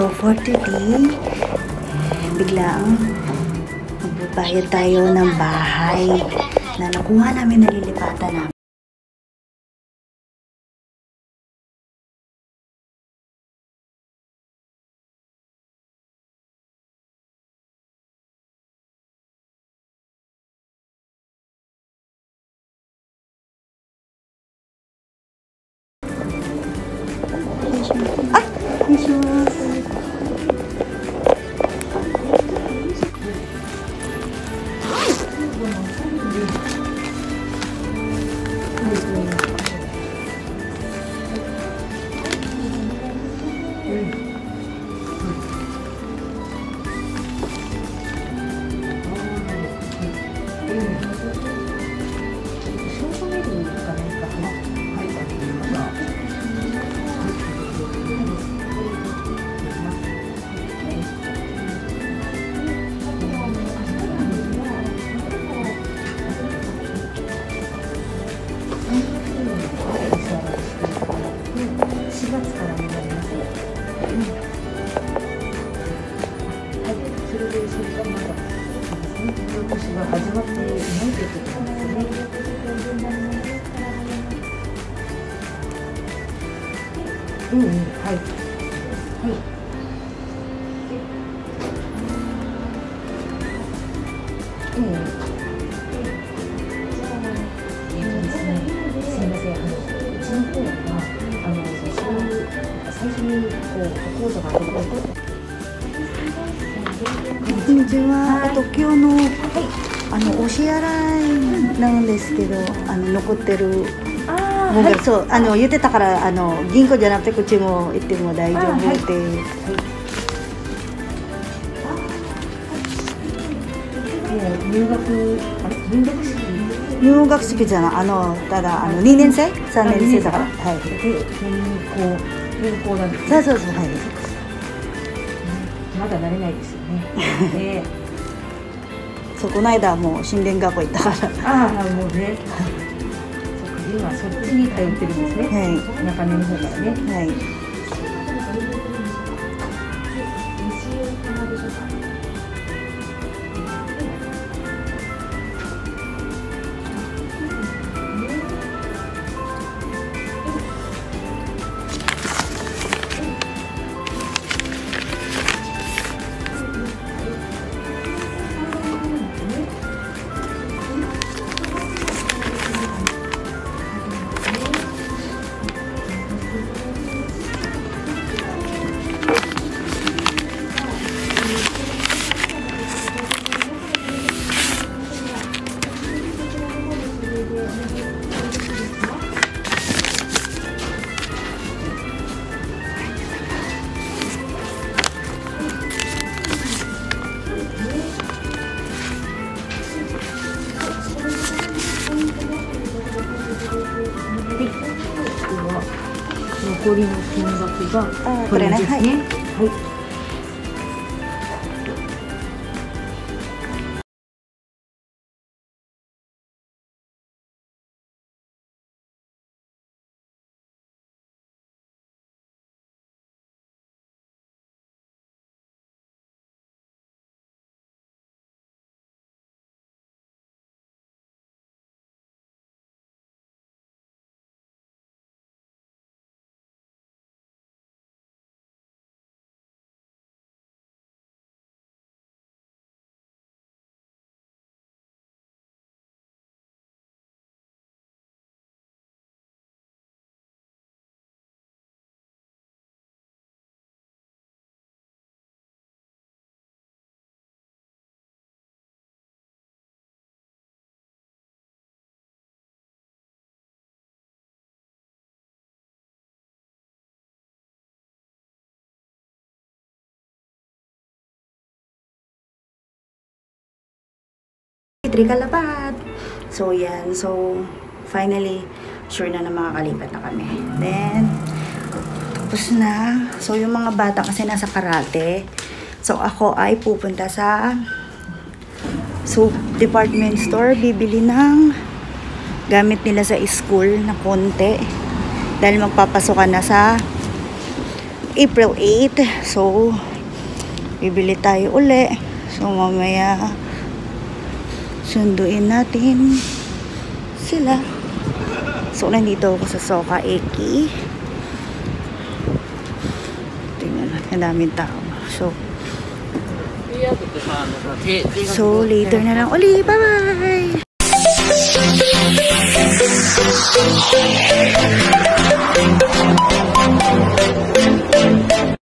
So, for today, biglang magbabayad tayo ng bahay na nakuha namin nalilipatan namin. Ah! お願 이건 뭐 そうですね、今年は始まってない。とい。うことなんですね。うんうん、はい。はい。ええ。えっとですね、すみません、あの、うちの方は、あの、そうい。う、最初に、こう、講座があること。こんにちは。えっと今日のあのお支払いなんですけど、あの残ってるあ分が、そうあの言ってたからあの銀行じゃなくてこっちも行っても大丈夫あはい。で、入学、入学式？入学式じゃないあのただあの2年生？3年生だから？あはい。で、転校、転校なんですね。そうそうそうはい。まだ慣れないですよね。ね そうこの間もう神殿学校行ったから。ああ、もうね。今そっちに通ってるんですね。はい中根の方からね。はい。残りの金額があこれですねはい。Three kalapat. So, yan. So, finally, sure na na makakalipat na kami. Then, tapos na. So, yung mga bata kasi nasa karate. So, ako ay pupunta sa so, department store. Bibili ng gamit nila sa school na konti. Dahil magpapasokan na sa April 8. So, bibili tayo uli. So, mamaya sunduin natin sila. So, nandito ako sa Soka Eki. Tingnan natin, ang daming tao. So, so later na lang uli. Bye-bye!